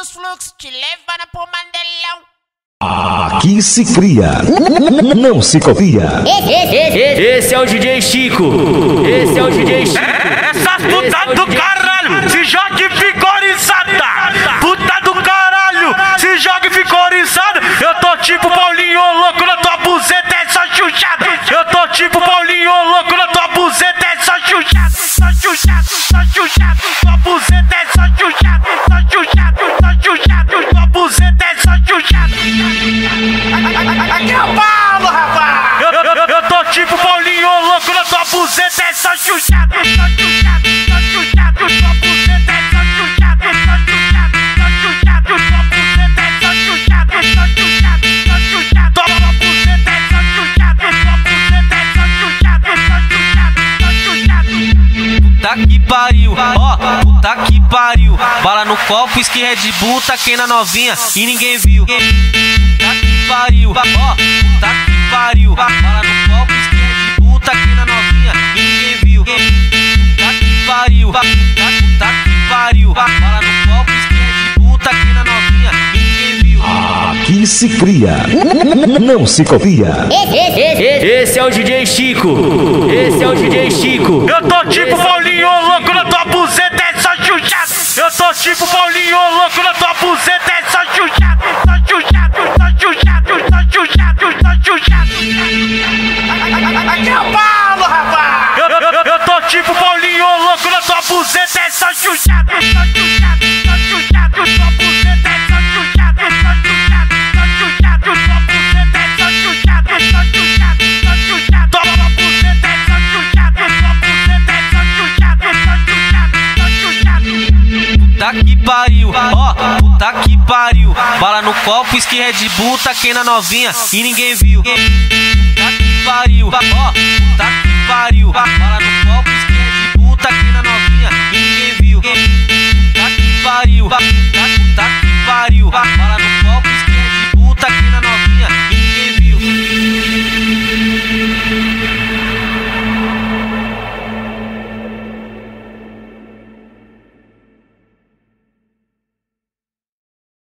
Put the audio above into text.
dos fluxos, te levando pro Mandelão. Aqui se cria, não se copia. Esse é o DJ Chico. Esse é o DJ Chico. Essas putas do caralho, se joga e fica oriçada. Puta do caralho, se joga e fica oriçada. Eu tô tipo Paulinho louco na tua buzeta, é só chuchada. Eu tô tipo Paulinho louco na tua buzeta, é só chuchada. Só chuchada, só chuchada. Tua buzeta é. Só chuchada, tipo Paulinho louco na tua buzeta, é só chuchada. Só chuchada, só chuchada. Tua buzeta é só chuchada. Só chuchada, só chuchada. Tua buzeta é só chuchada. Só chuchada, só chuchada. Tua buzeta é só buzeta é só chuchada. Só chuchada, só chuchada. Puta que pariu, ó, puta que pariu. Bala no copo, esqui Red Bull, taquei na novinha e ninguém viu. Puta que pariu, ó, puta que se cria, não se copia. Esse é o DJ Chico. Esse é o DJ Chico. Eu tô tipo Paulinho louco na tua buzeta, é só chuchada. Eu tô tipo Paulinho louco na tua buzeta, é só chuchada. Só chuchada, só chuchada, só chuchada, só chuchada. Aqui é o Paulo, rapaz! Eu, eu, eu, eu tô tipo Paulinho louco na tua buzeta, é só. Só chuchada, Puta que pariu, ó, puta que pariu. Bala no copo, esqui Red Bull, taquei na novinha e ninguém viu. Puta que pariu, ó, puta que pariu. Bala no copo,